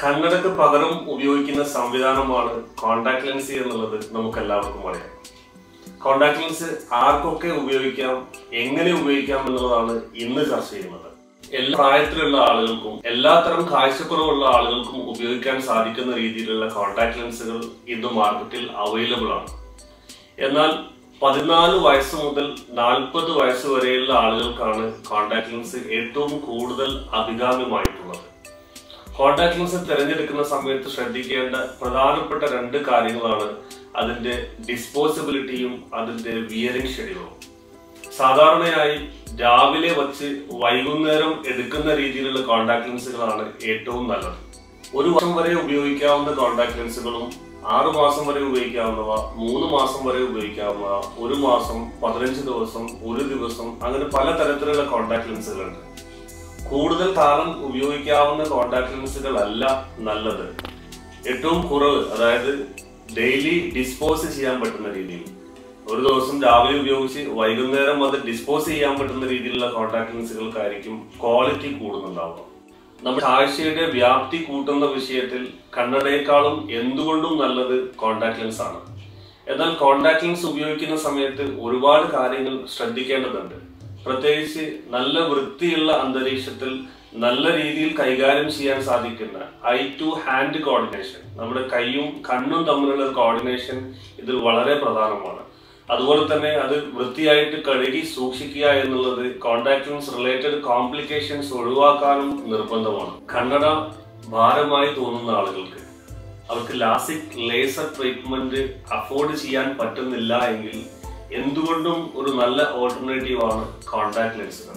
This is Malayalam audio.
കണ്ണടക്ക് പകരം ഉപയോഗിക്കുന്ന സംവിധാനമാണ് കോണ്ടാക്ട് ലെൻസ് എന്നുള്ളത് നമുക്ക് എല്ലാവർക്കും അറിയാം. കോണ്ടാക്ട് ലെൻസ് ആർക്കൊക്കെ ഉപയോഗിക്കാം എങ്ങനെ ഉപയോഗിക്കാം എന്നുള്ളതാണ് ഇന്ന് ചർച്ച ചെയ്യുന്നത്. എല്ലാ പ്രായത്തിലുള്ള ആളുകൾക്കും എല്ലാത്തരം കാഴ്ചക്കുറവുള്ള ആളുകൾക്കും ഉപയോഗിക്കാൻ സാധിക്കുന്ന രീതിയിലുള്ള കോണ്ടാക്ട് ലെൻസുകൾ ഇന്ന് മാർക്കറ്റിൽ അവൈലബിൾ ആണ്. എന്നാൽ പതിനാല് വയസ്സ് മുതൽ നാൽപ്പത് വയസ്സ് വരെയുള്ള ആളുകൾക്കാണ് കോണ്ടാക്ട് ലെൻസ് ഏറ്റവും കൂടുതൽ അഭികാമ്യമായിട്ടുള്ളത്. കോണ്ടാക്ട് ലെൻസ് തിരഞ്ഞെടുക്കുന്ന സമയത്ത് ശ്രദ്ധിക്കേണ്ട പ്രധാനപ്പെട്ട രണ്ട് കാര്യങ്ങളാണ് അതിന്റെ ഡിസ്പോസിബിലിറ്റിയും അതിന്റെ വിയറിംഗ് ഷെഡ്യൂളും സാധാരണയായി രാവിലെ വച്ച് വൈകുന്നേരം എടുക്കുന്ന രീതിയിലുള്ള കോൺടാക്ട് ലെൻസുകളാണ് ഏറ്റവും നല്ലത്. ഒരു വർഷം വരെ ഉപയോഗിക്കാവുന്ന കോൺടാക്ട് ലെൻസുകളും ആറു മാസം വരെ ഉപയോഗിക്കാവുന്നവ മൂന്ന് മാസം വരെ ഉപയോഗിക്കാവുന്ന ഒരു മാസം പതിനഞ്ച് ദിവസം ഒരു ദിവസം അങ്ങനെ പല തരത്തിലുള്ള കോണ്ടാക്ട് ലെൻസുകളുണ്ട് കൂടുതൽ കാലം ഉപയോഗിക്കാവുന്ന കോണ്ടാക്ട് ലെൻസുകളല്ല നല്ലത്. ഏറ്റവും കുറവ് അതായത് ഡെയിലി ഡിസ്പോസ് ചെയ്യാൻ പറ്റുന്ന രീതിയിൽ. ഒരു ദിവസം രാവിലെ ഉപയോഗിച്ച് വൈകുന്നേരം അത് ഡിസ്പോസ് ചെയ്യാൻ പറ്റുന്ന രീതിയിലുള്ള കോണ്ടാക്ട് ലെൻസുകൾക്കായിരിക്കും ക്വാളിറ്റി കൂടുന്നുണ്ടാവുക നമ്മുടെ കാഴ്ചയുടെ വ്യാപ്തി കൂട്ടുന്ന വിഷയത്തിൽ കണ്ണടയേക്കാളും എന്തുകൊണ്ടും നല്ലത് കോണ്ടാക്ട് ലെൻസ് ആണ്. എന്നാൽ കോണ്ടാക്ട് ലെൻസ് ഉപയോഗിക്കുന്ന സമയത്ത് ഒരുപാട് കാര്യങ്ങൾ ശ്രദ്ധിക്കേണ്ടതുണ്ട്. പ്രത്യേകിച്ച് നല്ല വൃത്തിയുള്ള അന്തരീക്ഷത്തിൽ നല്ല രീതിയിൽ കൈകാര്യം ചെയ്യാൻ സാധിക്കുന്ന ഐ ടു ഹാൻഡ് കോർഡിനേഷൻ. നമ്മുടെ കൈയും കണ്ണും തമ്മിലുള്ള കോർഡിനേഷൻ ഇതിൽ വളരെ പ്രധാനമാണ്. അതുപോലെ തന്നെ അത് വൃത്തിയായിട്ട് കഴുകി സൂക്ഷിക്കുക എന്നുള്ളത് കോണ്ടാക്ട് ലെൻസ് റിലേറ്റഡ് കോംപ്ലിക്കേഷൻസ് ഒഴിവാക്കാനും നിർബന്ധമാണ്. കണ്ണട ഭാരമായി തോന്നുന്ന ആളുകൾക്ക് അവർക്ക് ലാസിക് ലേസർ ട്രീറ്റ്മെന്റ് അഫോർഡ് ചെയ്യാൻ പറ്റുന്നില്ല എങ്കിൽ എന്തുകൊണ്ടും ഒരു നല്ല ഓൾട്ടർനേറ്റീവ് ആണ് കോൺടാക്ട് ലെൻസുകൾ